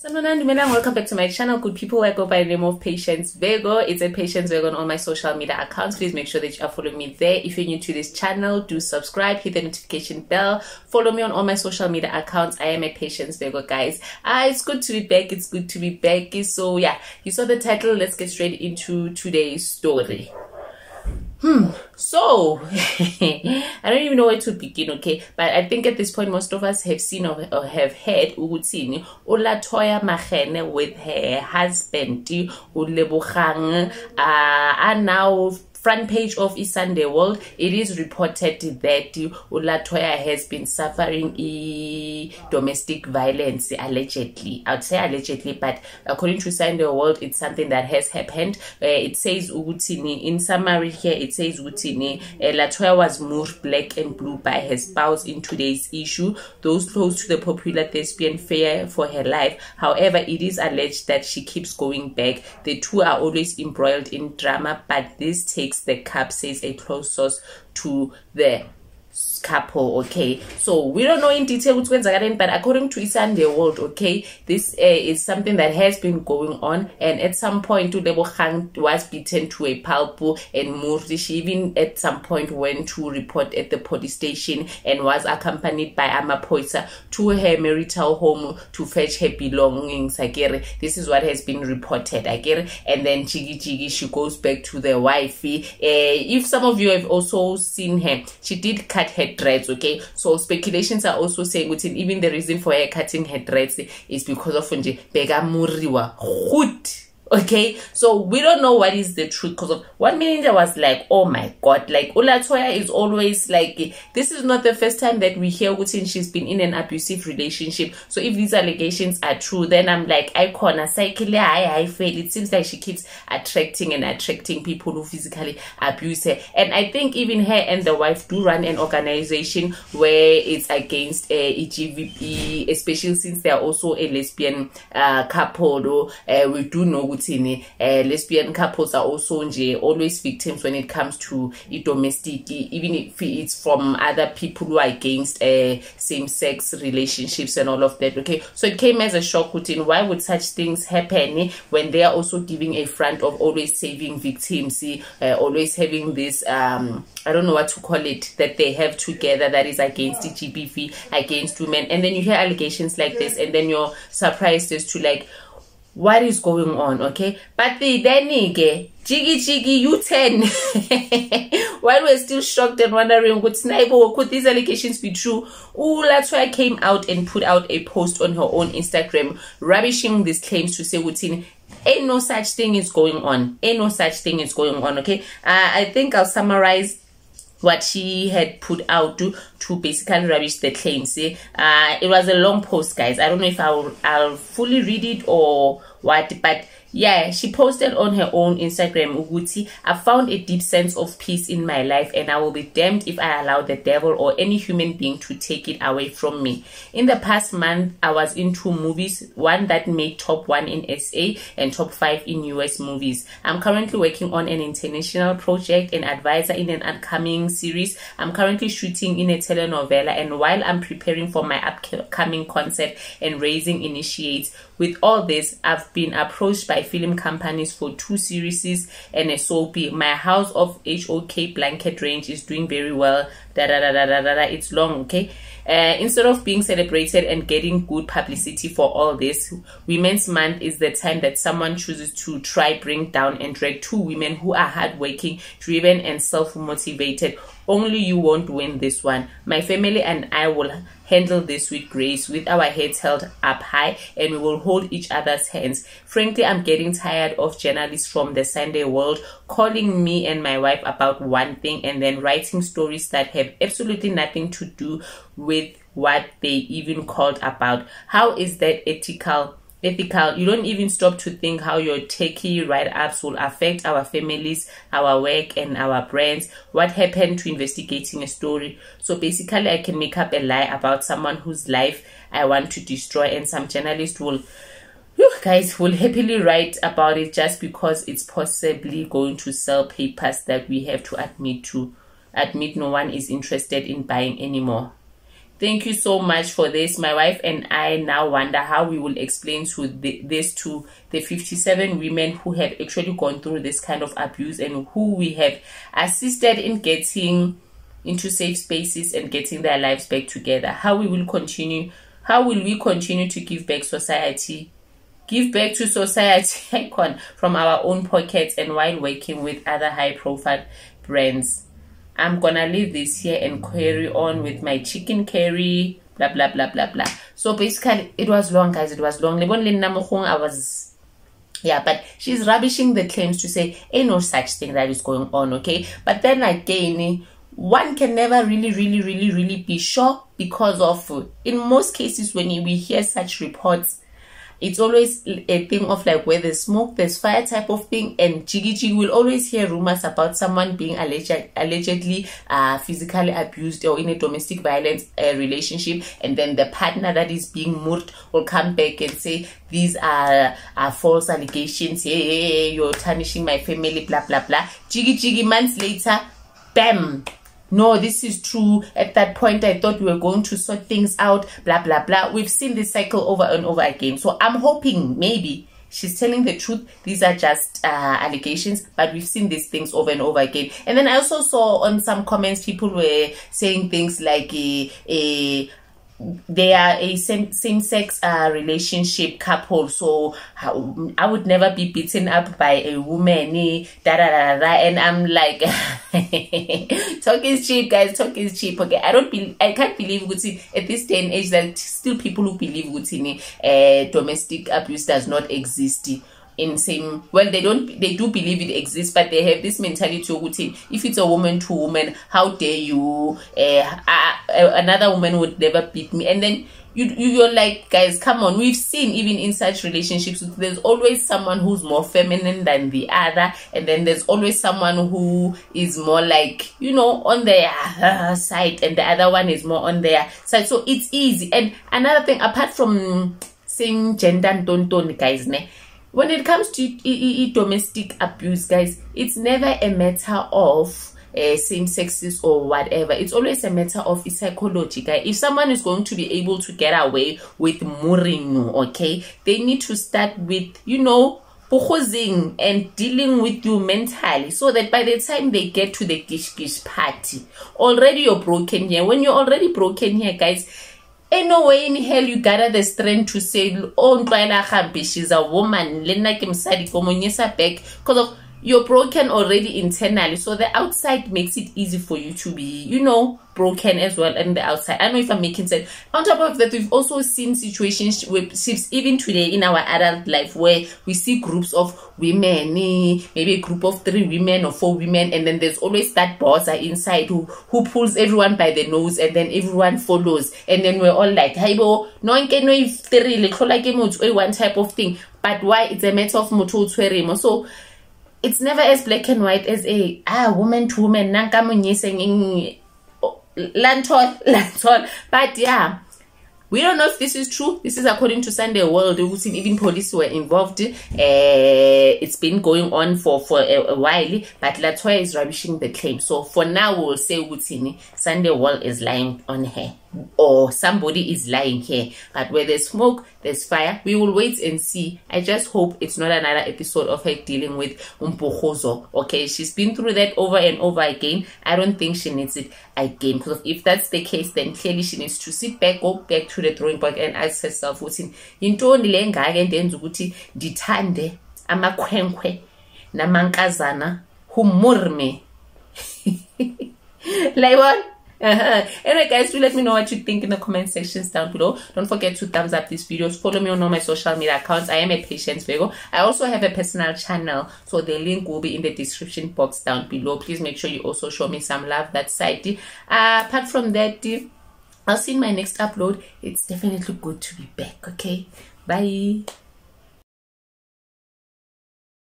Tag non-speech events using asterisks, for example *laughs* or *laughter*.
Sanibonani, Dumelang. Welcome back to my channel, good people. I go by the name of Patience Virgo. It's a Patience Virgo on all my social media accounts. Please make sure that you are following me there. If you're new to this channel, do subscribe, hit the notification bell, follow me on all my social media accounts. I am a Patience Virgo, guys. Ah, it's good to be back. It's good to be back. So yeah, you saw the title. Let's get straight into today's story. Hmm. So *laughs* I don't even know where to begin, okay? But I think at this point most of us have seen or, or have heard ukuthi Olatoya Makhene with her husband Ulebogang uh, are now front page of Sunday World, it is reported that Ulatoya has been suffering e domestic violence allegedly. I'd say allegedly, but according to Sunday World, it's something that has happened. Uh, it says Ugutini in summary here. It says Ugutini uh, Letoya was moved black and blue by her spouse in today's issue. Those close to the popular thespian fear for her life. However, it is alleged that she keeps going back. The two are always embroiled in drama, but this takes the cup, says a close source to the couple okay? So we don't know in detail what's going on but according to Sunday World okay this uh, is something that has been going on and at some point Lebogang was beaten to a pulp and Murdi she even at some point went to report at the police station and was accompanied by Amapoisa to her marital home to fetch her belongings again this is what has been reported again and then Chigi Chigi she goes back to the wifey. Uh, if some of you have also seen her she did cut her dreads okay? So speculations are also saying which even the reason for her cutting her dreads is because of nje bekamuriwa good okay? So we don't know what is the truth because of one minute i was like oh my god. Like ulatoya is always like this is not the first time that we hear Utin she's been in an abusive relationship. So if these allegations are true then i'm like icona cycle i i fail. It seems like she keeps attracting and attracting people who physically abuse her. And i think even her and the wife do run an organization where it's against uh, egvp especially since they're also a lesbian uh, couple uh, we do know ukuthi uh, lesbian couples are also nje always victims when it comes to domestic even if it's from other people who are against uh, same sex relationships and all of that okay? So it came as a shock within why would such things happen when they are also giving a front of always saving victims uh, always having this um I don't know what to call it that they have together that is against the GBV against women. And then you hear allegations like this and then you're surprised as to like what is going on okay? But the then jiggy jiggy u10 *laughs* while we're still shocked and wondering what's neighbor could these allegations be true? Ulatwa came out and put out a post on her own instagram rubbishing these claims to say within ain't no such thing is going on. Ain't no such thing is going on okay? Uh, i think i'll summarize what she had put out to, to basically rubbish the claims. Uh, it was a long post, guys. I don't know if I'll, I'll fully read it or what, but yeah she posted on her own instagram uguti i found a deep sense of peace in my life and i will be damned if i allow the devil or any human being to take it away from me. In the past month i was in two movies one that made top one in sa and top five in us movies. I'm currently working on an international project and advisor in an upcoming series. I'm currently shooting in a telenovela and while i'm preparing for my upcoming concert and raising initiates with all this i've been approached by film companies for two series and a soapy. My house of HOK blanket range is doing very well. Da da da da da da. It's long, okay? Uh, instead of being celebrated and getting good publicity for all this, Women's Month is the time that someone chooses to try bring down and drag two women who are hardworking, driven, and self-motivated. Only you won't win this one. My family and I will handle this with grace, with our heads held up high, and we will hold each other's hands. Frankly, I'm getting tired of journalists from the Sunday world calling me and my wife about one thing and then writing stories that have absolutely nothing to do with what they even called about. How is that ethical? ethical. You don't even stop to think how your techie write-ups will affect our families, our work, and our brands. What happened to investigating a story? So basically, I can make up a lie about someone whose life I want to destroy, and some journalist will you guys will happily write about it just because it's possibly going to sell papers that we have to admit to admit no one is interested in buying anymore Thank you so much for this. My wife and I now wonder how we will explain to the, this to the 57 women who have actually gone through this kind of abuse and who we have assisted in getting into safe spaces and getting their lives back together. How we will continue, how will we continue to give back society, give back to society *laughs* icon from our own pockets and while working with other high profile brands. I'm gonna leave this here and carry on with my chicken curry, blah blah blah blah blah. So basically, it was long, guys. It was long. I was yeah but she's rubbishing the claims to say ain't no such thing that is going on okay but then again one can never really really really really be sure because of in most cases when we hear such reports it's always a thing of like where there's smoke, there's fire type of thing. And Jiggy Jiggy will always hear rumors about someone being alleged, allegedly uh, physically abused or in a domestic violence uh, relationship. And then the partner that is being murdered will come back and say, these are, are false allegations. Hey, hey, hey, you're tarnishing my family, blah, blah, blah. Jiggy Jiggy months later, bam, no, this is true. At that point, I thought we were going to sort things out, blah, blah, blah. We've seen this cycle over and over again. So I'm hoping maybe she's telling the truth. These are just uh, allegations, but we've seen these things over and over again. And then I also saw on some comments, people were saying things like, a, a they are a same same sex uh, relationship couple. So i would never be beaten up by a woman eh, da, da, da, da, and i'm like *laughs* talk is cheap guys talk is cheap. Okay i don't believe i can't believe at this day and age that still people who believe uh, domestic abuse does not exist in same well they don't they do believe it exists but they have this mentality ukuthi if it's a woman to woman how dare you? Uh, another woman would never beat me. And then you, you are like guys come on. We've seen even in such relationships there's always someone who's more feminine than the other. And then there's always someone who is more like you know on their uh, side and the other one is more on their side. So it's easy. And another thing apart from saying gender and don't guys ne when it comes to e e domestic abuse guys it's never a matter of uh, same sexes or whatever. It's always a matter of psychology if someone is going to be able to get away with murinu okay they need to start with you know posing and dealing with you mentally so that by the time they get to the gish gish party already you're broken here. When you're already broken here guys no way in hell you gather the strength to say oh ntlwaela gampe she's a woman. Le nna ke mosadi ko monyesa back because of you're broken already internally so the outside makes it easy for you to be you know broken as well and the outside. I know if i'm making sense. On top of that we've also seen situations with ships even today in our adult life where we see groups of women maybe a group of three women or four women and then there's always that boss inside who who pulls everyone by the nose and then everyone follows. And then we're all like hey bo no one type of thing. But why? It's a matter of motho so it's never as black and white as a ah woman to woman nanka monyeseng lantol lantol *laughs* but yeah we don't know if this is true. This is according to sunday world even police were involved. Uh, it's been going on for for a, a while but letoya is rubbishing the claim. So for now we'll say sunday world is lying on her or somebody is lying here. But where there's smoke there's fire. We will wait and see. I just hope it's not another episode of her dealing with umpohozo okay? She's been through that over and over again. I don't think she needs it again because if that's the case then clearly she needs to sit back go back to the drawing board and ask herself ukuthi yintoni le ngake endenza ukuthi ndithande amakhwenkwe namankazana humurme layibona *laughs* uh-huh. anyway guys do let me know what you think in the comment sections down below. Don't forget to thumbs up this video follow me on all my social media accounts. I am a patience virgo i also have a personal channel so the link will be in the description box down below. Please make sure you also show me some love that side. Uh, apart from that i'll see in my next upload. It's definitely good to be back okay? Bye